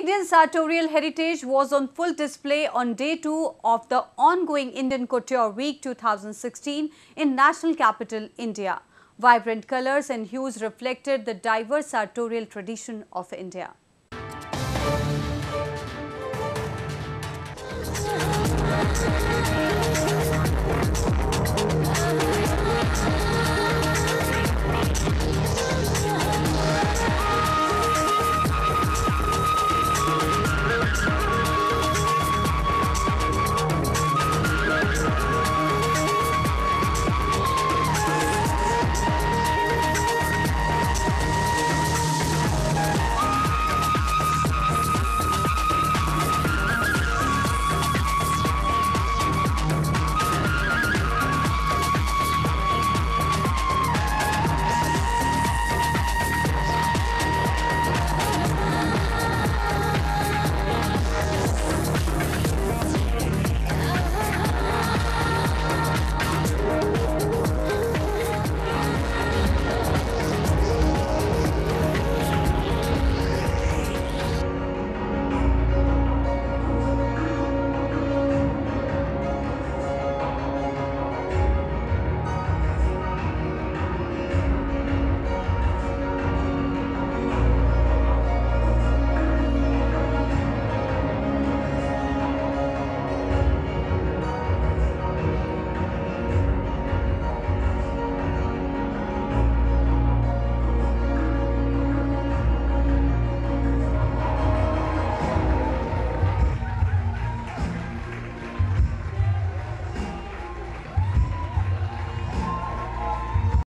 Indian sartorial heritage was on full display on day two of the ongoing Indian Couture Week 2016 in national capital India. Vibrant colors and hues reflected the diverse sartorial tradition of India.